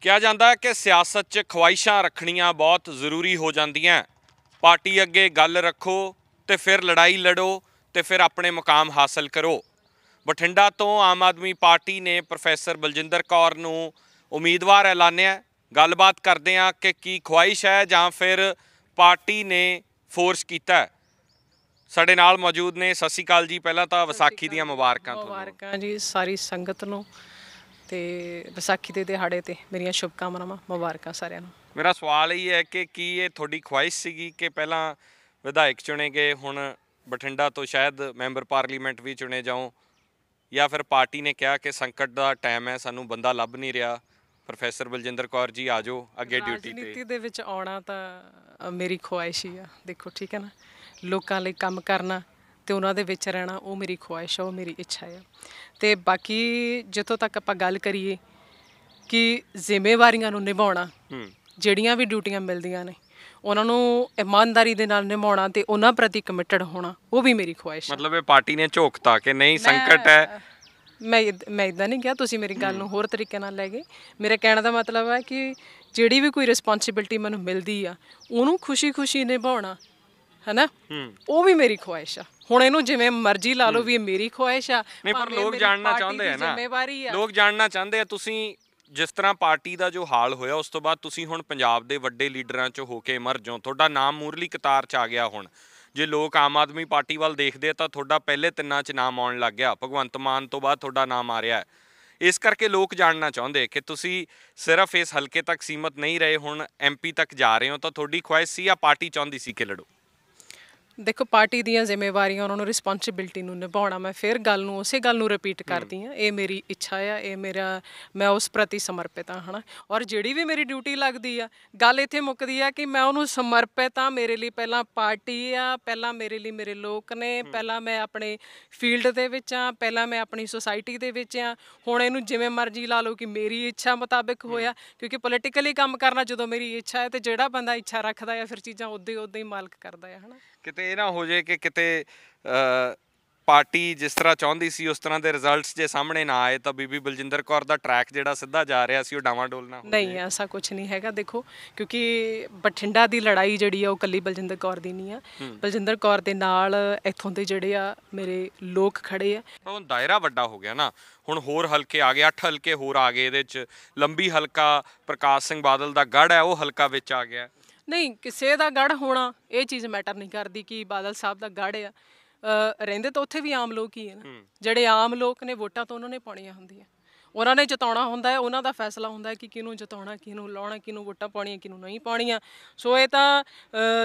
ਕਿਹਾ ਜਾਂਦਾ ਹੈ ਕਿ ਸਿਆਸਤ 'ਚ ਖਵਾਇਸ਼ਾਂ ਰੱਖਣੀਆਂ ਬਹੁਤ ਜ਼ਰੂਰੀ ਹੋ ਜਾਂਦੀਆਂ ਪਾਰਟੀ ਅੱਗੇ ਗੱਲ ਰੱਖੋ ਤੇ ਫਿਰ ਲੜਾਈ ਲੜੋ ਤੇ ਫਿਰ ਆਪਣੇ ਮੁਕਾਮ ਹਾਸਲ ਕਰੋ। ਬਠਿੰਡਾ ਤੋਂ ਆਮ ਆਦਮੀ ਪਾਰਟੀ ਨੇ ਪ੍ਰੋਫੈਸਰ ਬਲਜਿੰਦਰ ਕੌਰ ਨੂੰ ਉਮੀਦਵਾਰ ਐਲਾਨਿਆ। ਗੱਲਬਾਤ ਕਰਦੇ ਹਾਂ ਕਿ ਕੀ ਖਵਾਇਸ਼ ਹੈ ਜਾਂ ਫਿਰ ਪਾਰਟੀ ਨੇ ਫੋਰਸ ਕੀਤਾ। ਸਾਡੇ ਨਾਲ ਮੌਜੂਦ ਨੇ। ਸਤਿ ਸ਼੍ਰੀ ਅਕਾਲ ਜੀ। ਪਹਿਲਾਂ ਤਾਂ ਵਿਸਾਖੀ ਦੀਆਂ ਮੁਬਾਰਕਾਂ ਤੁਹਾਨੂੰ। ਮੁਬਾਰਕਾਂ ਜੀ ਸਾਰੀ ਸੰਗਤ ਨੂੰ। ਤੇ ਵਿਸਾਖੀ ਦੇ ਦਿਹਾੜੇ ਤੇ ਮੇਰੀਆਂ ਸ਼ੁਭ ਕਾਮਨਾਵਾਂ ਮੁਬਾਰਕਾਂ ਸਾਰਿਆਂ ਨੂੰ। ਮੇਰਾ ਸਵਾਲ ਇਹ ਹੈ ਕਿ ਕੀ ਇਹ ਤੁਹਾਡੀ ਖੁਆਇਸ਼ ਸੀਗੀ ਕਿ ਪਹਿਲਾਂ ਵਿਧਾਇਕ ਚੁਣੇ ਗਏ ਹੁਣ ਬਠਿੰਡਾ ਤੋਂ ਸ਼ਾਇਦ ਮੈਂਬਰ ਪਾਰਲੀਮੈਂਟ ਵੀ ਚੁਣੇ ਜਾਓ? ਜਾਂ ਫਿਰ ਪਾਰਟੀ ਨੇ ਕਿਹਾ ਕਿ ਸੰਕਟ ਦਾ ਟਾਈਮ ਹੈ ਸਾਨੂੰ ਬੰਦਾ ਲੱਭ ਨਹੀਂ ਰਿਹਾ। ਪ੍ਰੋਫੈਸਰ ਬਲਜਿੰਦਰ ਕੌਰ ਜੀ ਆ ਜਾਓ ਅੱਗੇ ਡਿਊਟੀ ਤੇ। ਰਾਜਨੀਤੀ ਦੇ ਵਿੱਚ ਆਉਣਾ ਤਾਂ ਮੇਰੀ ਖੁਆਇਸ਼ ਹੀ ਆ। ਦੇਖੋ ਠੀਕ ਹੈ ਨਾ? ਲੋਕਾਂ ਲਈ ਕੰਮ ਕਰਨਾ ਤੇ ਉਹਨਾਂ ਦੇ ਵਿੱਚ ਰਹਿਣਾ ਉਹ ਮੇਰੀ ਖੁਆਇਸ਼ ਆ ਉਹ ਮੇਰੀ ਇੱਛਾ ਆ। ਤੇ ਬਾਕੀ ਜਿੱਥੋਂ ਤੱਕ ਆਪਾਂ ਗੱਲ ਕਰੀਏ ਕਿ ਜ਼ਿੰਮੇਵਾਰੀਆਂ ਨੂੰ ਨਿਭਾਉਣਾ ਹੂੰ। ਜਿਹੜੀਆਂ ਵੀ ਡਿਊਟੀਆਂ ਮਿਲਦੀਆਂ ਨੇ ਉਹਨਾਂ ਨੂੰ ਇਮਾਨਦਾਰੀ ਦੇ ਨਾਲ ਨਿਭਾਉਣਾ ਤੇ ਉਹਨਾਂ ਪ੍ਰਤੀ ਕਮਿਟਡ ਹੋਣਾ ਉਹ ਵੀ ਮੇਰੀ ਖੁਆਇਸ਼ ਆ। ਮਤਲਬ ਇਹ ਪਾਰਟੀ ਨੇ ਝੋਕਤਾ ਕਿ ਨਹੀਂ ਸੰਕਟ ਹੈ। ਮੈਂ ਮੈਂ ਇਦਾਂ ਨਹੀਂ ਕਿਹਾ ਤੁਸੀਂ ਮੇਰੀ ਗੱਲ ਨੂੰ ਹੋਰ ਤਰੀਕੇ ਨਾਲ ਲੈ ਗਏ। ਮੇਰੇ ਕਹਿਣ ਦਾ ਮਤਲਬ ਹੈ ਕਿ ਜਿਹੜੀ ਵੀ ਕੋਈ ਰਿਸਪੌਂਸਿਬਿਲਟੀ ਮੈਨੂੰ ਮਿਲਦੀ ਆ ਉਹਨੂੰ ਖੁਸ਼ੀ-ਖੁਸ਼ੀ ਨਿਭਾਉਣਾ ਹੈਨਾ? ਹੂੰ। ਉਹ ਵੀ ਮੇਰੀ ਖੁਆਇਸ਼ ਆ। ਹੁਣ ਇਹਨੂੰ ਜਿਵੇਂ ਮਰਜ਼ੀ ਲਾ ਲਓ ਵੀ ਇਹ ਮੇਰੀ ਖੁਆਇਸ਼ ਆ ਨਹੀਂ ਪਰ ਭਾਵੇਂ ਲੋਕ ਮੇਰੀ ਜਾਣਨਾ ਪਾਰਟੀ ਚਾਹੁੰਦੇ ਦੀ ਆ ਨਾ। ਜ਼ਿੰਮੇਵਾਰੀ ਆ। ਲੋਕ ਜਾਣਨਾ ਚਾਹੁੰਦੇ ਆ ਤੁਸੀਂ ਜਿਸ ਤਰ੍ਹਾਂ ਪਾਰਟੀ ਦਾ ਜੋ ਹਾਲ ਹੋਇਆ ਉਸ ਤੋਂ ਬਾਅਦ ਤੁਸੀਂ ਹੁਣ ਪੰਜਾਬ ਦੇ ਵੱਡੇ ਲੀਡਰਾਂ ਚੋਂ ਹੋ ਕੇ ਮਰ ਜਾਓ ਤੁਹਾਡਾ ਨਾਮ ਮੂਰਲੀ ਕਤਾਰ 'ਚ ਆ ਗਿਆ ਹੁਣ। ਜੇ ਲੋਕ ਆਮ ਆਦਮੀ ਪਾਰਟੀ ਵੱਲ ਦੇਖਦੇ ਆ ਤਾਂ ਤੁਹਾਡਾ ਪਹਿਲੇ ਤਿੰਨਾਂ 'ਚ ਨਾਮ ਆਉਣ ਲੱਗ ਗਿਆ। ਭਗਵੰਤ ਮਾਨ ਤੋਂ ਬਾਅਦ ਤੁਹਾਡਾ ਨਾਮ ਆ ਰਿਹਾ ਹੈ। ਇਸ ਕਰਕੇ ਲੋਕ ਜਾਣਨਾ ਚਾਹੁੰਦੇ ਕਿ ਤੁਸੀਂ ਸਿਰਫ ਇਸ ਹਲਕੇ ਤੱਕ ਸੀਮਤ ਨਹੀਂ ਰਹੇ ਹੁਣ ਐਮਪੀ ਤੱਕ ਜਾ ਰਹੇ ਹੋ ਤਾਂ ਤੁਹਾਡੀ ਖੁਆਇਸ਼ ਸੀ ਜਾਂ ਪਾਰਟੀ ਚਾਹੁੰਦੀ ਸੀ ਕਿ ਲੜੋ? ਦੇਖੋ ਪਾਰਟੀ ਦੀਆਂ ਜ਼ਿੰਮੇਵਾਰੀਆਂ ਉਹਨਾਂ ਨੂੰ ਰਿਸਪੌਂਸਿਬਿਲਟੀ ਨੂੰ ਨਿਭਾਉਣਾ ਮੈਂ ਫਿਰ ਗੱਲ ਨੂੰ ਉਸੇ ਗੱਲ ਨੂੰ ਰਿਪੀਟ ਕਰਦੀ ਆ ਇਹ ਮੇਰੀ ਇੱਛਾ ਆ ਇਹ ਮੇਰਾ ਮੈਂ ਉਸ ਪ੍ਰਤੀ ਸਮਰਪਿਤ ਹਾਂ ਹਨਾ। ਔਰ ਜਿਹੜੀ ਵੀ ਮੇਰੀ ਡਿਊਟੀ ਲੱਗਦੀ ਆ ਗੱਲ ਇੱਥੇ ਮੁੱਕਦੀ ਆ ਕਿ ਮੈਂ ਉਹਨੂੰ ਸਮਰਪਿਤ ਆ ਮੇਰੇ ਲਈ ਪਹਿਲਾਂ ਪਾਰਟੀ ਆ ਪਹਿਲਾਂ ਮੇਰੇ ਲਈ ਮੇਰੇ ਲੋਕ ਨੇ ਪਹਿਲਾਂ ਮੈਂ ਆਪਣੇ ਫੀਲਡ ਦੇ ਵਿੱਚ ਆ ਪਹਿਲਾਂ ਮੈਂ ਆਪਣੀ ਸੁਸਾਇਟੀ ਦੇ ਵਿੱਚ ਆ ਹੁਣ ਇਹਨੂੰ ਜਿਵੇਂ ਮਰਜ਼ੀ ਲਾ ਲਓ ਕਿ ਮੇਰੀ ਇੱਛਾ ਮੁਤਾਬਿਕ ਹੋਇਆ ਕਿਉਂਕਿ ਪੋਲੀਟੀਕਲੀ ਕੰਮ ਕਰਨਾ ਜਦੋਂ ਮੇਰੀ ਇੱਛਾ ਹੈ ਤੇ ਜਿਹੜਾ ਬੰਦਾ ਇੱਛਾ ਰੱਖਦਾ ਆ ਫਿਰ ਚੀਜ਼ਾਂ ਉਦੋਂ ਹੀ ਉਦੋਂ ਹੀ ਮਾਲਕ ਕਰਦਾ ਆ ਹਨਾ। ਕਿਤੇ ਇਹ ਨਾ ਹੋ ਜੇ ਕਿ ਕਿਤੇ ਪਾਰਟੀ ਜਿਸ ਤਰ੍ਹਾਂ ਚਾਹੁੰਦੀ ਸੀ ਉਸ ਤਰ੍ਹਾਂ ਦੇ ਰਿਜ਼ਲਟਸ ਜੇ ਸਾਹਮਣੇ ਨਾ ਆਏ ਤਾਂ ਬੀਬੀ ਬਲਜਿੰਦਰ ਕੌਰ ਦਾ ਟਰੈਕ ਜਿਹੜਾ ਸਿੱਧਾ ਜਾ ਰਿਹਾ ਸੀ ਉਹ ਡਾਵਾਂਡੋਲ ਨਾ ਹੋ ਨਹੀਂ ਐਸਾ ਕੁਝ ਨਹੀਂ ਹੈਗਾ ਦੇਖੋ ਕਿਉਂਕਿ ਬਠਿੰਡਾ ਦੀ ਲੜਾਈ ਜਿਹੜੀ ਆ ਉਹ ਕੱਲੀ ਬਲਜਿੰਦਰ ਕੌਰ ਦੀ ਨਹੀਂ ਆ। ਬਲਜਿੰਦਰ ਕੌਰ ਦੇ ਨਾਲ ਇੱਥੋਂ ਦੇ ਜਿਹੜੇ ਆ ਮੇਰੇ ਲੋਕ ਖੜੇ ਆ। ਹੁਣ ਦਾਇਰਾ ਵੱਡਾ ਹੋ ਗਿਆ ਨਾ। ਹੁਣ ਹੋਰ ਹਲਕੇ ਆ ਗਏ 8 ਹਲਕੇ ਹੋਰ ਆ ਗਏ ਇਹਦੇ ਚ ਲੰਬੀ ਹਲਕਾ ਪ੍ਰਕਾਸ਼ ਸਿੰਘ ਬਾਦਲ ਦਾ ਗੜ ਹੈ ਉਹ ਹਲਕਾ ਵਿੱਚ ਆ ਗਿਆ। ਨਹੀਂ ਕਿਸੇ ਦਾ ਗੜ ਹੋਣਾ ਇਹ ਚੀਜ਼ ਮੈਟਰ ਨਹੀਂ ਕਰਦੀ ਕਿ ਬਾਦਲ ਸਾਹਿਬ ਦਾ ਗੜ ਆ। ਰਹਿੰਦੇ ਤਾਂ ਉੱਥੇ ਵੀ ਆਮ ਲੋਕ ਹੀ ਆ ਨਾ। ਜਿਹੜੇ ਆਮ ਲੋਕ ਨੇ ਵੋਟਾਂ ਤਾਂ ਉਹਨਾਂ ਨੇ ਪਾਉਣੀਆਂ ਹੁੰਦੀਆਂ। ਉਹਨਾਂ ਨੇ ਜਿਤਾਉਣਾ ਹੁੰਦਾ ਹੈ ਉਹਨਾਂ ਦਾ ਫੈਸਲਾ ਹੁੰਦਾ ਹੈ ਕਿ ਕਿਹਨੂੰ ਜਿਤਾਉਣਾ ਕਿਹਨੂੰ ਲਾਉਣਾ ਕਿਹਨੂੰ ਵੋਟਾਂ ਪਾਉਣੀਆਂ ਕਿਹਨੂੰ ਨਹੀਂ ਪਾਉਣੀਆਂ। ਸੋ ਇਹ ਤਾਂ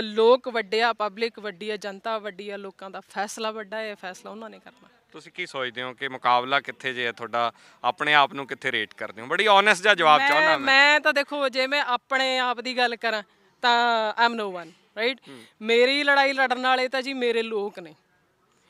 ਲੋਕ ਵੱਡੇ ਆ ਪਬਲਿਕ ਵੱਡੀ ਆ ਜਨਤਾ ਵੱਡੀ ਆ ਲੋਕਾਂ ਦਾ ਫੈਸਲਾ ਵੱਡਾ ਹੈ ਫੈਸਲਾ ਉਹਨਾਂ ਨੇ ਕਰਨਾ। ਤੁਸੀਂ ਕੀ ਸੋਚਦੇ ਹੋ ਕਿ ਮੁਕਾਬਲਾ ਕਿੱਥੇ ਜੇ ਹੈ ਤੁਹਾਡਾ? ਆਪਣੇ ਆਪ ਨੂੰ ਕਿੱਥੇ ਰੇਟ ਕਰਦੇ ਹੋ? ਬੜੀ ਓਨੈਸਟ ਜਿਹਾ ਜਵਾਬ ਚਾਹੁੰਦਾ ਮੈਂ। ਮੈਂ ਤਾਂ ਦੇਖੋ ਜੇ ਮੈਂ ਆਪਣੇ ਆਪ ਦੀ ਗੱਲ ਕਰਾਂ ਤਾਂ ਆਮ ਨੋ ਵਨ ਰਾਈਟ ਮੇਰੀ ਲੜਾਈ ਲੜਨ ਵਾਲੇ ਤਾਂ ਜੀ ਮੇਰੇ ਲੋਕ ਨੇ।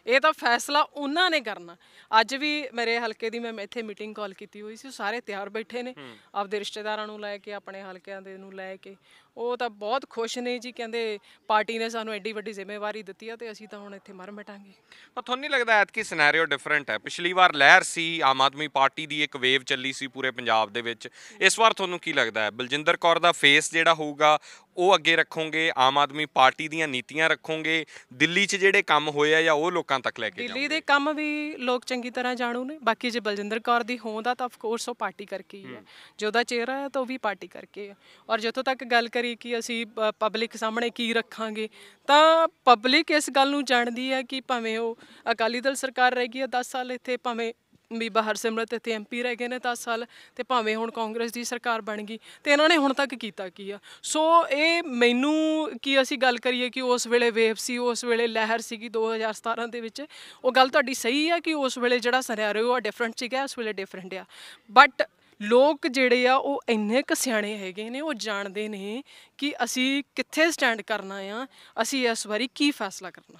ਇਹ ਤਾਂ ਫੈਸਲਾ ਉਹਨਾਂ ਨੇ ਕਰਨਾ। ਅੱਜ ਵੀ ਮੇਰੇ ਹਲਕੇ ਦੀ ਮੈਂ ਇੱਥੇ ਮੀਟਿੰਗ ਕਾਲ ਕੀਤੀ ਹੋਈ ਸੀ ਸਾਰੇ ਤਿਆਰ ਬੈਠੇ ਨੇ। ਆਪਦੇ ਰਿਸ਼ਤੇਦਾਰਾਂ ਨੂੰ ਲੈ ਕੇ ਆਪਣੇ ਹਲਕਿਆਂ ਦੇ ਨੂੰ ਲੈ ਕੇ। ਉਹ ਤਾਂ ਬਹੁਤ ਖੁਸ਼ ਨੇ ਜੀ ਕਹਿੰਦੇ ਪਾਰਟੀ ਨੇ ਸਾਨੂੰ ਐਡੀ ਵੱਡੀ ਜ਼ਿੰਮੇਵਾਰੀ ਦਿੱਤੀ ਆ ਤੇ ਅਸੀਂ ਤਾਂ ਹੁਣ ਇੱਥੇ ਮਰ ਮਿਟਾਂਗੇ ਪਰ ਤੁਹਾਨੂੰ ਨਹੀਂ ਲੱਗਦਾ ਐਤਕੀ ਸਿਨੈਰੀਓ ਡਿਫਰੈਂਟ ਹੈ? ਪਿਛਲੀ ਵਾਰ ਲਹਿਰ ਸੀ ਆਮ ਆਦਮੀ ਪਾਰਟੀ ਦੀ ਇੱਕ ਵੇਵ ਚੱਲੀ ਸੀ ਪੂਰੇ ਪੰਜਾਬ ਦੇ ਵਿੱਚ। ਇਸ ਵਾਰ ਤੁਹਾਨੂੰ ਕੀ ਲੱਗਦਾ ਹੈ? ਬਲਜਿੰਦਰ ਕੌਰ ਦਾ ਫੇਸ ਜਿਹੜਾ ਹੋਊਗਾ ਉਹ ਅੱਗੇ ਰੱਖੋਗੇ? ਆਮ ਆਦਮੀ ਪਾਰਟੀ ਦੀਆਂ ਨੀਤੀਆਂ ਰੱਖੋਗੇ? ਦਿੱਲੀ 'ਚ ਜਿਹੜੇ ਕੰਮ ਹੋਏ ਆ ਜਾਂ ਉਹ ਲੋਕਾਂ ਤੱਕ ਲੈ ਕੇ ਦਿੱਲੀ ਦੇ ਕੰਮ ਵੀ ਲੋਕ ਚੰਗੀ ਤਰ੍ਹਾਂ ਜਾਣੂ ਨੇ। ਬਾਕੀ ਜੇ ਬਲਜਿੰਦਰ ਕੌਰ ਦੀ ਹੋਂਦ ਆ ਤਾਂ ਆਫ ਕੋਰਸ ਉਹ ਪਾਰਟੀ ਕਰਕੇ ਹੀ ਹੈ। ਜੇ ਉਹਦਾ ਚਿਹਰਾ ਹੈ ਤਾਂ ਉਹ ਵੀ ਪਾਰਟੀ ਕਰਕੇ ਹੈ ਔਰ ਜਿੱਥੋਂ ਤੱਕ ਗੱਲ ਕਰੀ ਕਿ ਅਸੀਂ ਪਬਲਿਕ ਸਾਹਮਣੇ ਕੀ ਰੱਖਾਂਗੇ? ਤਾਂ ਪਬਲਿਕ ਇਸ ਗੱਲ ਨੂੰ ਜਾਣਦੀ ਹੈ ਕਿ ਭਾਵੇਂ ਉਹ ਅਕਾਲੀ ਦਲ ਸਰਕਾਰ ਰਹਿ ਗਈ ਹੈ 10 ਸਾਲ ਇੱਥੇ, ਭਾਵੇਂ ਬੀਬਾ ਹਰਸਿਮਰਤ ਇੱਥੇ ਐਮਪੀ ਰਹਿ ਗਏ ਨੇ 10 ਸਾਲ ਤੇ ਭਾਵੇਂ ਹੁਣ ਕਾਂਗਰਸ ਦੀ ਸਰਕਾਰ ਬਣ ਗਈ, ਤੇ ਇਹਨਾਂ ਨੇ ਹੁਣ ਤੱਕ ਕੀਤਾ ਕੀ ਆ? ਸੋ ਇਹ ਮੈਨੂੰ ਕੀ ਅਸੀਂ ਗੱਲ ਕਰੀਏ ਕਿ ਉਸ ਵੇਲੇ ਵੇਵ ਸੀ, ਉਸ ਵੇਲੇ ਲਹਿਰ ਸੀਗੀ 2017 ਦੇ ਵਿੱਚ। ਉਹ ਗੱਲ ਤੁਹਾਡੀ ਸਹੀ ਆ ਕਿ ਉਸ ਵੇਲੇ ਜਿਹੜਾ ਸਿਨੈਰੀਓ ਆ ਡਿਫਰੈਂਟ ਸੀਗਾ ਇਸ ਵੇਲੇ ਡਿਫਰੈਂਟ ਆ। ਬਟ ਲੋਕ ਜਿਹੜੇ ਆ, ਉਹ ਇੰਨੇ ਕੁ ਸਿਆਣੇ ਹੈਗੇ ਨੇ, ਉਹ ਜਾਣਦੇ ਨੇ ਕਿ ਅਸੀਂ ਕਿੱਥੇ ਸਟੈਂਡ ਕਰਨਾ ਆ, ਅਸੀਂ ਇਸ ਵਾਰੀ ਕੀ ਫੈਸਲਾ ਕਰਨਾ।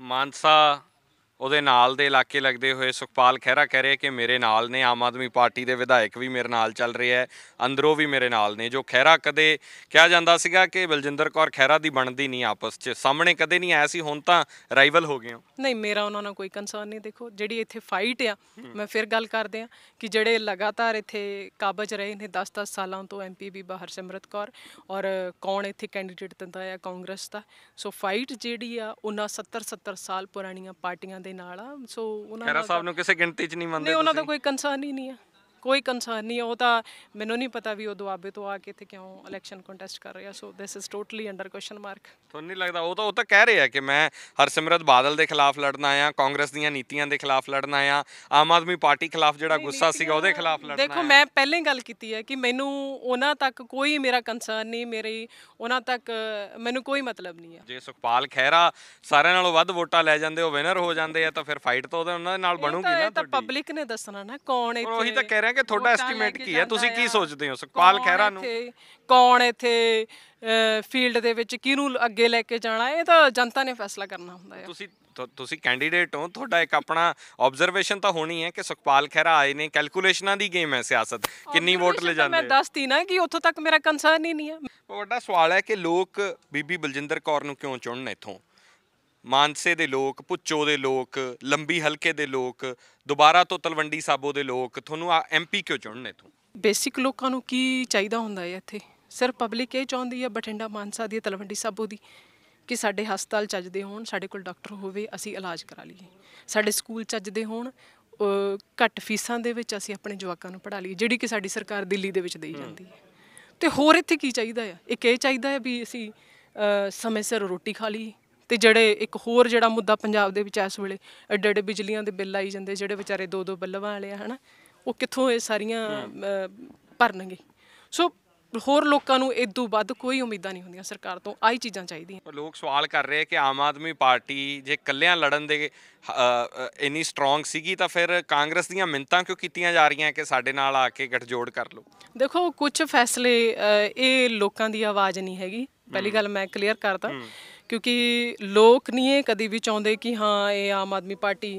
ਮਾਨਸਾ ਉਹਦੇ ਨਾਲ ਦੇ ਇਲਾਕੇ ਲੱਗਦੇ ਹੋਏ ਸੁਖਪਾਲ ਖਹਿਰਾ ਕਹਿ ਰਹੇ ਕਿ ਮੇਰੇ ਨਾਲ ਨੇ, ਆਮ ਆਦਮੀ ਪਾਰਟੀ ਦੇ ਵਿਧਾਇਕ ਵੀ ਮੇਰੇ ਨਾਲ ਚੱਲ ਰਹੇ ਹੈ, ਅੰਦਰੋਂ ਵੀ ਮੇਰੇ ਨਾਲ ਨੇ, ਜੋ ਖਹਿਰਾ ਕਦੇ ਕਿਹਾ ਜਾਂਦਾ ਸੀਗਾ ਕਿ ਬਲਜਿੰਦਰ ਕੌਰ ਖਹਿਰਾ ਦੀ ਬਣਦੀ ਨਹੀਂ ਆਪਸ 'ਚ, ਸਾਹਮਣੇ ਕਦੇ ਨਹੀਂ ਆਇਆ ਸੀ, ਹੁਣ ਤਾਂ ਰਾਈਵਲ ਹੋ ਗਏ ਹੋ। ਨਹੀਂ, ਮੇਰਾ ਉਹਨਾਂ ਨਾਲ ਕੋਈ ਕੰਸਰਨ ਨਹੀਂ, ਦੇਖੋ ਜਿਹੜੀ ਇੱਥੇ ਫਾਈਟ ਆ, ਮੈਂ ਫਿਰ ਗੱਲ ਕਰਦੇ ਆ ਕਿ ਜਿਹੜੇ ਲਗਾਤਾਰ ਇੱਥੇ ਕਾਬਜ ਰਹੇ ਨੇ 10-10 ਸਾਲਾਂ ਤੋਂ ਐਮਪੀ ਬੀਬਾ ਹਰਸਿਮਰਤ ਕੌਰ ਔਰ ਕੌਣ ਇੱਥੇ ਕੈਂਡੀਡੇਟ ਦਿੰਦਾ ਆ ਕਾਂਗਰਸ ਦਾ, ਸੋ ਫਾਈਟ ਜਿਹੜੀ ਆ, ਉਹਨਾਂ 70-70 ਸਾਲ ਪੁਰਾਣੀਆਂ ਪਾਰਟੀਆਂ ਦੇ ਨਾਲ ਆ ਸੋ ਉਹਨਾਂ ਨਾਲ ਸਾਹਿਬ ਨੂੰ ਕਿਸੇ ਗਿਣਤੀ 'ਚ ਨਹੀਂ ਮੰਨਦੇ ਨਹੀਂ ਉਹਨਾਂ ਦਾ ਕੋਈ ਕੰਸਰਨ ਹੀ ਨਹੀਂ ਆ। ਕੋਈ ਕੰਸਰਨ ਨਹੀਂ ਉਹ ਤਾਂ ਮੈਨੂੰ ਨਹੀਂ ਪਤਾ ਵੀ ਉਹ ਦੁਆਬੇ ਤੋਂ ਆ ਕੇ ਇੱਥੇ ਕਿਉਂ ਇਲੈਕਸ਼ਨ ਕੰਟੈਸਟ ਕਰ ਰਿਹਾ so this is totally under question mark ਤੁਹਾਨੂੰ ਨਹੀਂ ਲੱਗਦਾ ਉਹ ਤਾਂ ਉਹ ਤਾਂ ਕਹਿ ਰਹੇ ਆ ਕਿ ਮੈਂ ਹਰਸਿਮਰਤ ਬਾਦਲ ਦੇ ਖਿਲਾਫ ਲੜਨ ਆਇਆ ਕਾਂਗਰਸ ਦੀਆਂ ਨੀਤੀਆਂ ਦੇ ਖਿਲਾਫ ਲੜਨ ਆਇਆ ਆਮ ਆਦਮੀ ਪਾਰਟੀ ਖਿਲਾਫ ਜਿਹੜਾ ਗੁੱਸਾ ਸੀਗਾ ਉਹਦੇ ਖਿਲਾਫ ਲੜਨ ਦੇਖੋ ਮੈਂ ਪਹਿਲਾਂ ਗੱਲ ਕੀਤੀ ਹੈ ਕਿ ਮੈਨੂੰ ਉਹਨਾਂ ਤੱਕ ਕੋਈ ਮੇਰਾ ਕੰਸਰਨ ਨਹੀਂ ਮੇਰੀ ਉਹਨਾਂ ਤੱਕ ਮੈਨੂੰ ਕੋਈ ਮਤਲਬ ਨਹੀਂ ਹੈ। ਜੇ ਸੁਖਪਾਲ ਖਹਿਰਾ ਸਾਰਿਆਂ ਨਾਲੋਂ ਵੱਧ ਵੋਟਾਂ ਲੈ ਜਾਂਦੇ ਉਹ ਵਿਨਰ ਹੋ ਜਾਂਦੇ ਆ ਤਾਂ ਫਿਰ ਫਾਈਟ ਤਾਂ ਉਹਨਾਂ ਦੇ ਨਾਲ ਬਣੂਗੀ ਨਾ ਇਹ ਤਾਂ ਪਬਲਿਕ ਨੇ ਦੱਸਣਾ ਨਾ ਕੌਣ ਇੱਥੇ ਉਹੀ ਤਾਂ ਕਹਿ ਰਿਹਾ ਕਿ ਤੁਹਾਡਾ estimate ਕੇ ਹੈ? ਤੁਸੀਂ ਕੀ? ਸੋਚਦੇ ਹੋ? ਸੁਖਪਾਲ ਖਹਿਰਾ ਨੂੰ? ਕੌਣ ਇੱਥੇ ਫੀਲਡ ਦੇ ਵਿੱਚ ਕਿਹਨੂੰ ਅੱਗੇ ਲੈ ਕੇ ਜਾਣਾ ਇਹ ਤਾਂ ਜਨਤਾ ਨੇ ਫੈਸਲਾ ਕਰਨਾ ਹੁੰਦਾ ਹੈ ਤੁਸੀਂ ਤੁਸੀਂ ਕੈਂਡੀਡੇਟ ਹੋ ਤੁਹਾਡਾ ਇੱਕ ਆਪਣਾ ਆਬਜ਼ਰਵੇਸ਼ਨ ਤਾਂ ਹੋਣੀ ਹੈ ਕਿ ਸੁਖਪਾਲ ਖਹਿਰਾ ਆਏ ਨੇ ਕੈਲਕੂਲੇਸ਼ਨਾਂ ਦੀ ਗੇਮ ਹੈ ਸਿਆਸਤ ਕਿੰਨੀ ਵੋਟ ਲੈ ਜਾਂਦੇ ਮੈਂ ਦੱਸਤੀ ਨਾ ਕਿ ਉੱਥੋਂ ਤੱਕ ਮੇਰਾ ਕੰਸਰਨ ਹੀ ਨਹੀਂ ਹੈ ਵੱਡਾ ਸਵਾਲ ਹੈ ਕਿ ਲੋਕ ਬੀਬੀ ਬਲਜਿੰਦਰ ਕੌਰ ਨੂੰ ਕਿਉਂ ਚੁਣਨ ਇੱਥੋਂ ਮਾਨਸੇ ਦੇ ਲੋਕ ਪੁੱਚੋ ਦੇ ਲੋਕ ਲੰਬੀ ਹਲਕੇ ਦੇ ਲੋਕ ਦੁਬਾਰਾ ਤੋਂ ਤਲਵੰਡੀ ਸਾਬੋ ਦੇ ਲੋਕ ਤੁਹਾਨੂੰ ਐਮਪੀ ਕਿਉਂ ਚੁਣਨ ਇੱਥੋਂ? ਬੇਸਿਕ ਲੋਕਾਂ ਨੂੰ ਕੀ ਚਾਹੀਦਾ ਹੁੰਦਾ ਹੈ ਇੱਥੇ? ਸਿਰਫ ਪਬਲਿਕ ਇਹ ਚਾਹੁੰਦੀ ਹੈ ਬਠਿੰਡਾ ਮਾਨਸਾ ਦੀ ਤਲਵੰਡੀ ਸਾਬੋ ਦੀ ਕਿ ਸਾਡੇ ਹਸਪਤਾਲ ਚੱਜਦੇ ਹੋਣ ਸਾਡੇ ਕੋਲ ਡਾਕਟਰ ਹੋਵੇ ਅਸੀਂ ਇਲਾਜ ਕਰਾ ਲਈਏ। ਸਾਡੇ ਸਕੂਲ ਚੱਜਦੇ ਹੋਣ ਘੱਟ ਫੀਸਾਂ ਦੇ ਵਿੱਚ ਅਸੀਂ ਆਪਣੇ ਜਵਾਕਾਂ ਨੂੰ ਪੜ੍ਹਾ ਲਈਏ ਜਿਹੜੀ ਕਿ ਸਾਡੀ ਸਰਕਾਰ ਦਿੱਲੀ ਦੇ ਵਿੱਚ ਦੇਈ ਜਾਂਦੀ ਹੈ। ਤੇ ਹੋਰ ਇੱਥੇ ਕੀ ਚਾਹੀਦਾ ਹੈ? ਇੱਕ ਇਹ ਚਾਹੀਦਾ ਹੈ ਵੀ ਅਸੀਂ ਸਮੇਂ ਸਿਰ ਰੋਟੀ ਖਾ ਲਈਏ। ਤੇ ਜਿਹੜੇ ਇੱਕ ਹੋਰ ਜਿਹੜਾ ਮੁੱਦਾ ਪੰਜਾਬ ਦੇ ਵਿੱਚ ਇਸ ਵੇਲੇ ਐਡੇ ਐਡੇ ਬਿਜਲੀਆਂ ਦੇ ਬਿੱਲ ਆਈ ਜਾਂਦੇ ਜਿਹੜੇ ਵਿਚਾਰੇ ਦੋ ਦੋ ਬਿੱਲਾਂ ਵਾਲੇ ਆ ਹਨਾ ਉਹ ਕਿੱਥੋਂ ਇਹ ਸਾਰੀਆਂ ਭਰਨਗੇ? ਸੋ ਹੋਰ ਲੋਕਾਂ ਨੂੰ ਇਦੋਂ ਵੱਧ ਕੋਈ ਉਮੀਦਾਂ ਨਹੀਂ ਹੁੰਦੀਆਂ ਸਰਕਾਰ ਤੋਂ ਆਹੀ ਚੀਜ਼ਾਂ ਚਾਹੀਦੀਆਂ। ਲੋਕ ਸਵਾਲ ਕਰ ਰਹੇ ਕਿ ਆਮ ਆਦਮੀ ਪਾਰਟੀ ਜੇ ਕੱਲਿਆਂ ਲੜਨ ਦੇ ਇੰਨੀ ਸਟਰੋਂਗ ਸੀਗੀ ਤਾਂ ਫਿਰ ਕਾਂਗਰਸ ਦੀਆਂ ਮਿੰਤਾਂ ਕਿਉਂ ਕੀਤੀਆਂ ਜਾ ਰਹੀਆਂ ਕਿ ਸਾਡੇ ਨਾਲ ਆ ਕੇ ਗੱਠਜੋੜ ਕਰ ਲਓ? ਦੇਖੋ ਕੁਝ ਫੈਸਲੇ ਇਹ ਲੋਕਾਂ ਦੀ ਆਵਾਜ਼ ਨਹੀਂ ਹੈਗੀ। ਪਹਿਲੀ ਗੱਲ ਮੈਂ ਕਲੀਅਰ ਕਰਦਾ। ਕਿਉਂਕਿ ਲੋਕ ਨਹੀਂ ਇਹ ਕਦੀ ਵੀ ਚਾਹੁੰਦੇ ਕਿ ਹਾਂ ਇਹ ਆਮ ਆਦਮੀ ਪਾਰਟੀ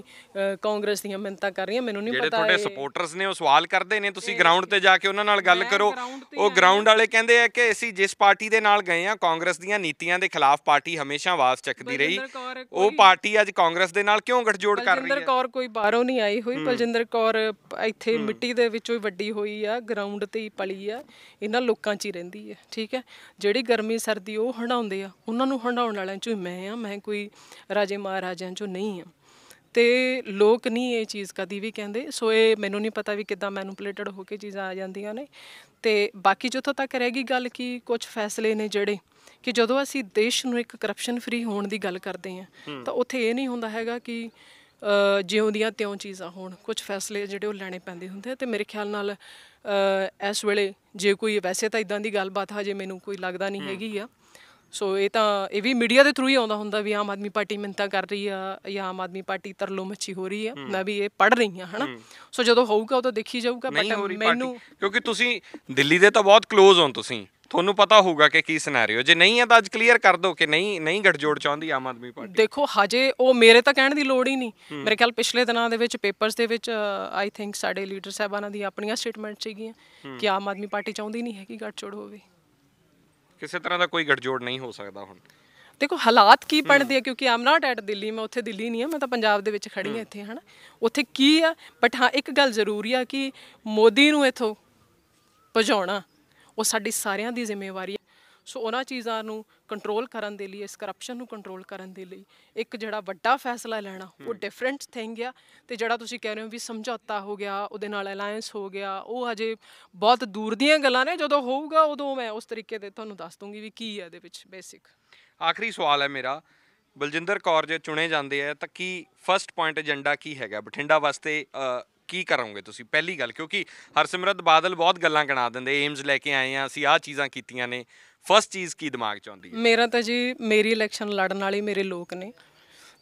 ਕਾਂਗਰਸ ਦੀਆਂ ਮਿੰਤਾਂ ਕਰ ਰਹੀ ਹੈ ਮੈਨੂੰ ਨਹੀਂ ਜਿਹੜੇ ਪਤਾ ਤੁਹਾਡੇ ਇਹ- ਸਪੋਰਟਰਸ ਨੇ ਉਹ ਸਵਾਲ ਕਰਦੇ ਨੇ। ਤੁਸੀਂ ਗਰਾਊਂਡ ਤੇ ਜਾ ਕੇ ਉਹਨਾਂ ਨਾਲ ਗੱਲ ਕਰੋ। ਉਹ ਗਰਾਊਂਡ ਵਾਲੇ ਕਹਿੰਦੇ ਆ ਕਿ ਅਸੀਂ ਜਿਸ ਪਾਰਟੀ ਦੇ ਨਾਲ ਗਏ ਆ ਕਾਂਗਰਸ ਦੀਆਂ ਨੀਤੀਆਂ ਦੇ ਖਿਲਾਫ ਪਾਰਟੀ ਹਮੇਸ਼ਾ ਆਵਾਜ਼ ਚੱਕਦੀ ਰਹੀ। ਬਲਜਿੰਦਰ ਉਹ ਪਾਰਟੀ ਅੱਜ ਕਾਂਗਰਸ ਦੇ ਨਾਲ ਕਿਉਂ ਗੱਠਜੋੜ ਕਰ ਰਹੀ ਬਲਜਿੰਦਰ ਹੈ? ਕੌਰ ਕੋਈ ਬਾਹਰੋਂ ਨਹੀਂ ਆਈ ਹੋਈ। ਬਲਜਿੰਦਰ ਕੌਰ ਇੱਥੇ ਮਿੱਟੀ ਦੇ ਵਿੱਚੋਂ ਹੀ ਵੱਡੀ ਹੋਈ ਆ ਗਰਾਊਂਡ ਤੇ ਹੀ ਪਲੀ ਆ। ਇਹਨਾਂ ਲੋਕਾਂ 'ਚ ਹੀ ਰਹਿੰਦੀ ਹੈ ਠੀਕ ਹੈ? ਜਿਹੜੀ ਗਰਮੀ ਸਰਦੀ ਉਹ ਹੰਡਾਉਂਦੇ ਆ ਉਹਨਾਂ ਨੂੰ ਹੰਡਾਉਣ ਵਾਲਿਆਂ 'ਚੋਂ ਮੈਂ ਆ ਮੈਂ ਕੋਈ ਰਾਜੇ ਮਹਾਰਾਜਿਆਂ 'ਚੋਂ ਨਹੀਂ ਆ ਤੇ ਲੋਕ ਨਹੀਂ ਇਹ ਚੀਜ਼ ਕਦੀ ਵੀ ਕਹਿੰਦੇ ਸੋ ਇਹ ਮੈਨੂੰ ਨਹੀਂ ਪਤਾ ਵੀ ਕਿੱਦਾਂ ਮੈਨੂਪੂਲੇਟਡ ਹੋ ਕੇ ਚੀਜ਼ਾਂ ਆ ਜਾਂਦੀਆਂ ਨੇ। ਤੇ ਬਾਕੀ ਜਿੱਥੋਂ ਤੱਕ ਰਹਿ ਗਈ ਗੱਲ ਕਿ ਕੁਝ ਫੈਸਲੇ ਨੇ ਜਿਹੜੇ ਕਿ ਜਦੋਂ ਅਸੀਂ ਦੇਸ਼ ਨੂੰ ਇੱਕ ਕਰਪਸ਼ਨ ਫ੍ਰੀ ਹੋਣ ਦੀ ਗੱਲ ਕਰਦੇ ਹਾਂ ਤਾਂ ਉੱਥੇ ਇਹ ਨਹੀਂ ਹੁੰਦਾ ਹੈਗਾ ਕਿ ਜਿਉਂ ਦੀਆਂ ਤਿਉਂ ਚੀਜ਼ਾਂ ਹੋਣ ਕੁਝ ਫੈਸਲੇ ਜਿਹੜੇ ਉਹ ਲੈਣੇ ਪੈਂਦੇ ਹੁੰਦੇ ਆ। ਤੇ ਮੇਰੇ ਖਿਆਲ ਨਾਲ ਇਸ ਵੇਲੇ ਜੇ ਕੋਈ ਵੈਸੇ ਤਾਂ ਇਦਾਂ ਦੀ ਗੱਲਬਾਤ ਹਜੇ ਮੈਨੂੰ ਕੋਈ ਲੱਗਦਾ ਨਹੀਂ ਹੈਗੀ ਆ। ਸੋ ਇਹ ਤਾਂ ਇਹ ਵੀ ਮੀਡੀਆ ਦੇ ਥਰੂ ਹੀ ਆਉਂਦਾ ਹੁੰਦਾ ਵੀ ਆਮ ਆਦਮੀ ਪਾਰਟੀ ਮਿੰਤਾ ਕਰ ਰਹੀ ਆ ਜਾਂ ਆਮ ਆਦਮੀ ਪਾਰਟੀ ਤਰਲੋ ਮੱਛੀ ਹੋ ਰਹੀ ਆ ਮੈਂ ਵੀ ਇਹ ਪੜ ਰਹੀ ਆ ਹਨਾ? ਸੋ ਜਦੋਂ ਹੋਊਗਾ ਉਦੋਂ ਦੇਖੀ ਜਾਊਗਾ ਬਟ ਮੈਨੂੰ ਕਿਉਂਕਿ ਤੁਸੀਂ ਦਿੱਲੀ ਦੇ ਤਾਂ ਬਹੁਤ ক্লোਜ਼ ਹੋ ਤੁਸੀਂ। ਤੁਹਾਨੂੰ ਪਤਾ ਹੋਊਗਾ ਕਿ ਕੀ ਸਿਨੈਰੀਓ ਜੇ ਨਹੀਂ ਹੈ ਤਾਂ ਅੱਜ ਕਲੀਅਰ ਕਰ ਦਿਓ ਕਿ ਨਹੀਂ ਨਹੀਂ ਗੱਠਜੋੜ ਚਾਹੁੰਦੀ ਆਮ ਆਦਮੀ ਪਾਰਟੀ। ਦੇਖੋ ਹਜੇ ਉਹ ਮੇਰੇ ਤਾਂ ਕਹਿਣ ਦੀ ਲੋੜ ਹੀ ਨਹੀਂ। ਮੇਰੇ ਖਿਆਲ ਪਿਛਲੇ ਦਿਨਾਂ ਦੇ ਵਿੱਚ ਪੇਪਰਸ ਦੇ ਵਿੱਚ ਆਈ ਥਿੰਕ ਸਾਡੇ ਲੀਡਰ ਸਾਹਿਬਾਨਾਂ ਦੀ ਆਪਣੀਆਂ ਸਟੇਟਮੈਂਟ ਸੀਗੀਆਂ ਕਿ ਆਮ ਆਦਮੀ ਪਾਰਟੀ ਚਾਹੁੰਦੀ ਨਹੀਂ ਹੈ ਕਿ ਗੱਠਜੋੜ ਹੋਵੇ। ਕਿਸੇ ਤਰ੍ਹਾਂ ਦਾ ਕੋਈ ਗੱਠਜੋੜ ਨਹੀਂ ਹੋ ਸਕਦਾ ਹੁਣ। ਦੇਖੋ ਹਾਲਾਤ ਕੀ ਬਣਦੇ ਆ ਕਿਉਂਕਿ ਆਮ ਨਾਟ ਐਟ ਦਿੱਲੀ ਮੈਂ ਉੱਥੇ ਦਿੱਲੀ ਨਹੀਂ ਆ ਮੈਂ ਤਾਂ ਪੰਜਾਬ ਦੇ ਵਿੱਚ ਖੜੀ ਆ ਇੱਥੇ ਹਨਾ। ਉੱਥੇ ਕੀ ਆ? ਬਟ ਹਾਂ ਇੱਕ ਗੱਲ ਜ਼ਰੂਰੀ ਆ ਕਿ ਮੋਦੀ ਨੂੰ ਇਥੋਂ ਭਜਾਉਣਾ ਉਹ ਸਾਡੀ ਸਾਰਿਆਂ ਦੀ ਜ਼ਿੰਮੇਵਾਰੀ ਹੈ ਸੋ ਉਹਨਾਂ ਚੀਜ਼ਾਂ ਨੂੰ ਕੰਟਰੋਲ ਕਰਨ ਦੇ ਲਈ ਇਸ ਕਰਪਸ਼ਨ ਨੂੰ ਕੰਟਰੋਲ ਕਰਨ ਦੇ ਲਈ ਇੱਕ ਜਿਹੜਾ ਵੱਡਾ ਫੈਸਲਾ ਲੈਣਾ ਉਹ ਡਿਫਰੈਂਟ ਥਿੰਗ ਆ। ਤੇ ਜਿਹੜਾ ਤੁਸੀਂ ਕਹਿ ਰਹੇ ਹੋ ਵੀ ਸਮਝੌਤਾ ਹੋ ਗਿਆ ਉਹਦੇ ਨਾਲ ਅਲਾਈਅੰਸ ਹੋ ਗਿਆ ਉਹ ਹਜੇ ਬਹੁਤ ਦੂਰ ਦੀਆਂ ਗੱਲਾਂ ਨੇ ਜਦੋਂ ਹੋਊਗਾ ਉਦੋਂ ਮੈਂ ਉਸ ਤਰੀਕੇ ਦੇ ਤੁਹਾਨੂੰ ਦੱਸ ਦੂੰਗੀ ਵੀ ਕੀ ਹੈ ਇਹਦੇ ਵਿੱਚ ਬੇਸਿਕ ਆਖਰੀ ਸਵਾਲ ਹੈ ਮੇਰਾ ਬਲਜਿੰਦਰ ਕੌਰ ਜੇ ਚੁਣੇ ਜਾਂਦੇ ਆ ਤਾਂ ਕੀ ਫਰਸਟ ਪੁਆਇੰਟ ਏਜੰਡਾ ਕੀ ਹੈਗਾ? ਬਠਿੰਡਾ ਵਾਸਤੇ ਕੀ ਕਰੋਗੇ ਤੁਸੀਂ? ਪਹਿਲੀ ਗੱਲ, ਕਿਉਂਕਿ ਹਰਸਿਮਰਤ ਬਾਦਲ ਬਹੁਤ ਗੱਲਾਂ ਗਣਾ ਦਿੰਦੇ ਏਮਸ ਲੈ ਕੇ ਆਏ ਆ, ਅਸੀਂ ਆਹ ਚੀਜ਼ਾਂ ਕੀਤੀਆਂ ਨੇ। ਫਰਸਟ ਚੀਜ਼ ਕੀ ਦਿਮਾਗ 'ਚ ਆਉਂਦੀ ਹੈ? ਮੇਰਾ ਤਾਂ ਜੀ, ਮੇਰੀ ਇਲੈਕਸ਼ਨ ਲੜਨ ਵਾਲੇ ਮੇਰੇ ਲੋਕ ਨੇ।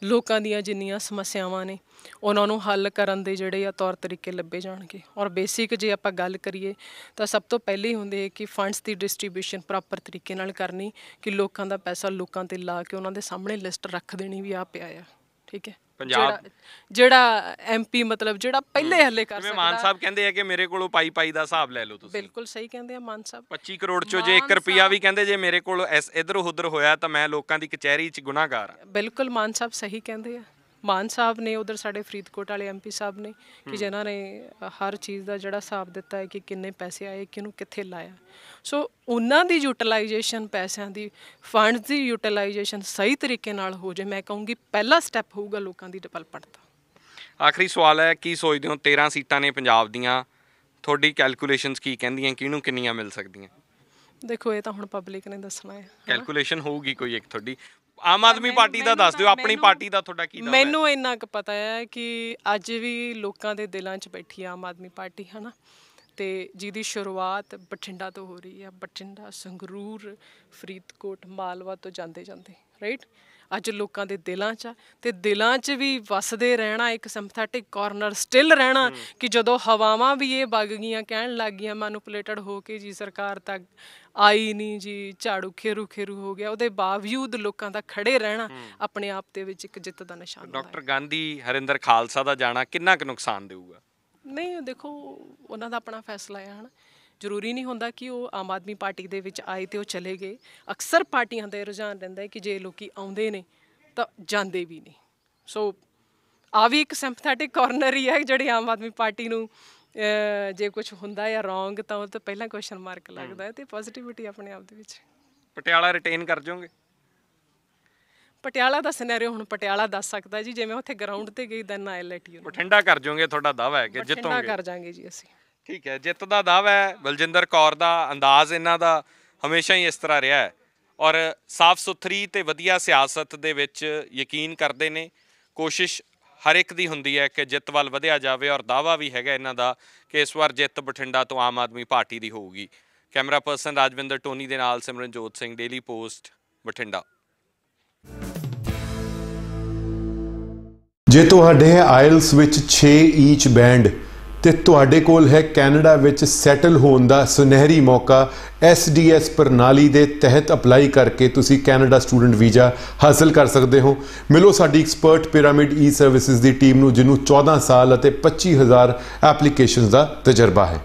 ਲੋਕਾਂ ਦੀਆਂ ਜਿੰਨੀਆਂ ਸਮੱਸਿਆਵਾਂ ਨੇ, ਉਹਨਾਂ ਨੂੰ ਹੱਲ ਕਰਨ ਦੇ ਜਿਹੜੇ ਆ ਤੌਰ ਤਰੀਕੇ ਲੱਭੇ ਜਾਣਗੇ। ਔਰ ਬੇਸਿਕ ਜੇ ਆਪਾਂ ਗੱਲ ਕਰੀਏ, ਤਾਂ ਸਭ ਤੋਂ ਪਹਿਲੇ ਹੁੰਦੇ ਕਿ ਫੰਡਸ ਦੀ ਡਿਸਟ੍ਰੀਬਿਊਸ਼ਨ ਪ੍ਰੋਪਰ ਤਰੀਕੇ ਨਾਲ ਕਰਨੀ, ਕਿ ਲੋਕਾਂ ਦਾ ਪੈਸਾ ਲੋਕਾਂ ਤੇ ਲਾ ਕੇ ਉਹਨਾਂ ਦੇ ਸਾਹਮਣੇ ਲਿਸਟ ਰੱਖ ਦੇਣੀ ਵੀ ਆ ਪਿਆ ਆ। ਠੀਕ ਹੈ। ਪੰਜਾਬ- ਜਿਹੜਾ- ਐਮਪੀ ਮਤਲਬ ਜਿਹੜਾ ਪਹਿਲੇ ਹੱਲੇ ਕਰ ਜਿਵੇਂ ਮਾਨ ਸਕਦਾ ਸਾਹਿਬ ਕਹਿੰਦੇ ਆ ਕਿ ਮੇਰੇ ਕੋਲੋਂ ਪਾਈ ਪਾਈ ਦਾ ਹਿਸਾਬ ਲੈ ਲਓ ਤੁਸੀਂ। ਬਿਲਕੁਲ ਸਹੀ ਕਹਿੰਦੇ ਆ ਮਾਨ ਸਾਹਿਬ। 25 ਕਰੋੜ ਚੋਂ ਜੇ 1 ਰੁਪਿਆ ਵੀ ਕਹਿੰਦੇ ਜੇ ਮੇਰੇ ਕੋਲ ਇਸ ਇਧਰ ਉਧਰ ਹੋਇਆ ਤਾਂ ਮੈਂ ਲੋਕਾਂ ਦੀ ਕਚਹਿਰੀ 'ਚ ਗੁਨਾਹਗਾਰ ਆ ਬਿਲਕੁਲ ਮਾਨ ਸਾਹਿਬ ਸਹੀ ਕਹਿੰਦੇ ਆ। ਮਾਨ ਸਾਹਿਬ ਨੇ ਉਧਰ ਸਾਡੇ ਫਰੀਦਕੋਟ ਵਾਲੇ ਐਮਪੀ ਸਾਹਿਬ ਨੇ ਕਿ ਜਿਨ੍ਹਾਂ ਨੇ ਹਰ ਚੀਜ਼ ਦਾ ਜਿਹੜਾ ਹਿਸਾਬ ਦਿੱਤਾ ਹੈ ਕਿ ਕਿੰਨੇ ਪੈਸੇ ਆਏ ਕਿਹਨੂੰ ਕਿੱਥੇ ਲਾਇਆ। ਸੋ ਉਹਨਾਂ ਦੀ ਯੂਟਿਲਾਈਜੇਸ਼ਨ ਪੈਸਿਆਂ ਦੀ ਫੰਡਸ ਦੀ ਯੂਟਿਲਾਈਜੇਸ਼ਨ ਸਹੀ ਤਰੀਕੇ ਨਾਲ ਹੋ ਜੇ ਮੈਂ ਕਹੂੰਗੀ ਪਹਿਲਾ ਸਟੈਪ ਹੋਊਗਾ ਲੋਕਾਂ ਦੀ ਡਿਵੈਲਪਮੈਂਟ ਦਾ। ਆਖਰੀ ਸਵਾਲ ਹੈ ਕੀ ਸੋਚਦੇ ਹੋ 13 ਸੀਟਾਂ ਨੇ ਪੰਜਾਬ ਦੀਆਂ? ਤੁਹਾਡੀ ਕੈਲਕੂਲੇਸ਼ਨਸ ਕੀ ਕਹਿੰਦੀਆਂ ਕਿਹਨੂੰ ਕਿੰਨੀਆਂ ਮਿਲ ਸਕਦੀਆਂ? ਦੇਖੋ ਇਹ ਤਾਂ ਹੁਣ ਪਬਲਿਕ ਨੇ ਦੱਸਣਾ ਹੈ ਕੈਲਕੂਲੇਸ਼ਨ ਹੋਊਗੀ ਕੋਈ ਇੱਕ ਤੁਹਾਡੀ। ਆਮ ਆਦਮੀ ਪਾਰਟੀ ਦਾ ਦੱਸ ਦਿਓ ਆਪਣੀ ਪਾਰਟੀ ਦਾ ਤੁਹਾਡਾ ਕੀ ਦਾਅਵਾ ਹੈ? ਮੈਨੂੰ ਇੰਨਾ ਕੁ ਪਤਾ ਹੈ ਕਿ ਅੱਜ ਵੀ ਲੋਕਾਂ ਦੇ ਦਿਲਾਂ 'ਚ ਬੈਠੀ ਆਮ ਆਦਮੀ ਪਾਰਟੀ ਹਨਾ? ਤੇ ਜਿਹਦੀ ਸ਼ੁਰੂਆਤ ਬਠਿੰਡਾ ਤੋਂ ਹੋ ਰਹੀ ਹੈ ਬਠਿੰਡਾ ਸੰਗਰੂਰ ਫਰੀਦਕੋਟ ਮਾਲਵਾ ਤੋਂ ਜਾਂਦੇ ਜਾਂਦੇ ਰਾਈਟ ਅੱਜ ਲੋਕਾਂ ਦੇ ਦਿਲਾਂ 'ਚ ਤੇ ਦਿਲਾਂ 'ਚ ਵੀ ਵਸਦੇ ਰਹਿਣਾ ਇੱਕ ਸਿੰਪਥੈਟਿਕ ਕਾਰਨਰ ਸਟਿਲ ਰਹਿਣਾ ਕਿ ਜਦੋਂ ਹਵਾਵਾਂ ਵੀ ਇਹ ਵਗ ਗਈਆਂ ਕਹਿਣ ਲੱਗ ਗਈਆਂ ਮੈਨੂਪੂਲੇਟਡ ਹੋ ਕੇ ਜੀ ਸਰਕਾਰ ਤੱਕ ਆਈ ਨਹੀਂ ਜੀ ਝਾੜੂ ਖੇਰੂ ਖੇਰੂ ਹੋ ਗਿਆ ਉਹਦੇ ਬਾਵਜੂਦ ਲੋਕਾਂ ਦਾ ਖੜੇ ਰਹਿਣਾ ਆਪਣੇ ਆਪ ਦੇ ਵਿੱਚ ਇੱਕ ਜਿੱਤ ਦਾ ਨਿਸ਼ਾਨ ਡਾਕਟਰ ਗਾਂਧੀ ਹਰਿੰਦਰ ਖਾਲਸਾ ਦਾ ਜਾਣਾ ਕਿੰਨਾ ਕੁ ਨੁਕਸਾਨ ਦੇਊਗਾ? ਨਹੀਂ ਦੇਖੋ ਉਹਨਾਂ ਦਾ ਆਪਣਾ ਫੈਸਲਾ ਹੈ ਹਨਾ। ਜ਼ਰੂਰੀ ਨਹੀਂ ਹੁੰਦਾ ਕਿ ਉਹ ਆਮ ਆਦਮੀ ਪਾਰਟੀ ਦੇ ਵਿੱਚ ਆਏ ਤੇ ਉਹ ਚਲੇ ਗਏ। ਅਕਸਰ ਪਾਰਟੀਆਂ ਦਾ ਰੁਝਾਨ ਰਹਿੰਦਾ ਹੈ ਕਿ ਜੇ ਲੋਕੀ ਆਉਂਦੇ ਨੇ ਤਾਂ ਜਾਂਦੇ ਵੀ ਨੇ ਸੋ ਆ ਵੀ ਇੱਕ ਸਿੰਪਥੈਟਿਕ ਕਾਰਨਰ ਹੀ ਹੈ ਜਿਹੜੀ ਆਮ ਆਦਮੀ ਪਾਰਟੀ ਨੂੰ ਜੇ ਕੁਝ ਹੁੰਦਾ ਜਾਂ ਰੋਂਗ ਤਾਂ ਉਹ ਤਾਂ ਪਹਿਲਾਂ ਕੁਐਸਚਨ ਮਾਰਕ ਲੱਗਦਾ ਹੈ ਤੇ ਪੋਜ਼ਿਟਿਵਿਟੀ ਆਪਣੇ ਆਪ ਦੇ ਵਿੱਚ ਪਟਿਆਲਾ ਰਿਟੇਨ ਕਰ ਜਾਓਗੇ? ਪਟਿਆਲਾ ਦਾ ਸਿਨੈਰੀਓ ਹੁਣ ਪਟਿਆਲਾ ਦੱਸ ਸਕਦਾ ਜੀ ਜਿਵੇਂ ਉੱਥੇ ਗਰਾਊਂਡ ਤੇ ਗਈ then I let you Bathinda ਕਰ ਜਾਓਗੇ ਤੁਹਾਡਾ ਦਾਅਵਾ ਹੈ ਕਿ ਬਠਿੰਡਾ ਜਿੱਤੋਗੇ। ਕਰ ਜਾਾਂਗੇ ਜੀ ਅਸੀਂ। ਠੀਕ ਹੈ, ਜਿੱਤ ਦਾ ਦਾਅਵਾ ਹੈ, ਬਲਜਿੰਦਰ ਕੌਰ ਦਾ ਅੰਦਾਜ਼ ਇਹਨਾਂ ਦਾ ਹਮੇਸ਼ਾ ਹੀ ਇਸ ਤਰ੍ਹਾਂ ਰਿਹਾ ਹੈ ਔਰ ਸਾਫ਼ ਸੁਥਰੀ ਤੇ ਵਧੀਆ ਸਿਆਸਤ ਦੇ ਵਿੱਚ ਯਕੀਨ ਕਰਦੇ ਨੇ, ਕੋਸ਼ਿਸ਼ ਹਰ ਇੱਕ ਦੀ ਹੁੰਦੀ ਹੈ ਕਿ ਜਿੱਤ ਵੱਲ ਵਧਿਆ ਜਾਵੇ ਔਰ ਦਾਅਵਾ ਵੀ ਹੈਗਾ ਇਹਨਾਂ ਦਾ ਕਿ ਇਸ ਵਾਰ ਜਿੱਤ ਬਠਿੰਡਾ ਤੋਂ ਆਮ ਆਦਮੀ ਪਾਰਟੀ ਦੀ ਹੋਊਗੀ। ਕੈਮਰਾ ਪਰਸਨ ਰਾਜਵਿੰਦਰ ਟੋਨੀ ਦੇ ਨਾਲ ਸਿਮਰਨਜੋਤ ਸਿੰਘ, ਡੇਲੀ ਪੋਸਟ, ਬਠਿੰਡਾ। ਜੇ ਤੁਹਾਡੇ ਆਇਲਸ ਵਿੱਚ 6 ਈਚ ਬੈਂਡ ਤੇ ਤੁਹਾਡੇ ਕੋਲ ਹੈ ਕੈਨੇਡਾ ਵਿੱਚ ਸੈਟਲ ਹੋਣ ਦਾ ਸੁਨਹਿਰੀ ਮੌਕਾ। SDS ਪ੍ਰਣਾਲੀ ਦੇ ਤਹਿਤ ਅਪਲਾਈ ਕਰਕੇ ਤੁਸੀਂ ਕੈਨੇਡਾ ਸਟੂਡੈਂਟ ਵੀਜ਼ਾ ਹਾਸਲ ਕਰ ਸਕਦੇ ਹੋ। ਮਿਲੋ ਸਾਡੀ ਐਕਸਪਰਟ ਪਿਰਾਮਿਡ ਈ ਸਰਵਿਸਿਜ਼ ਦੀ ਟੀਮ ਨੂੰ, ਜਿਹਨੂੰ 14 ਸਾਲ ਅਤੇ 25000 ਐਪਲੀਕੇਸ਼ਨਸ ਦਾ ਤਜਰਬਾ ਹੈ।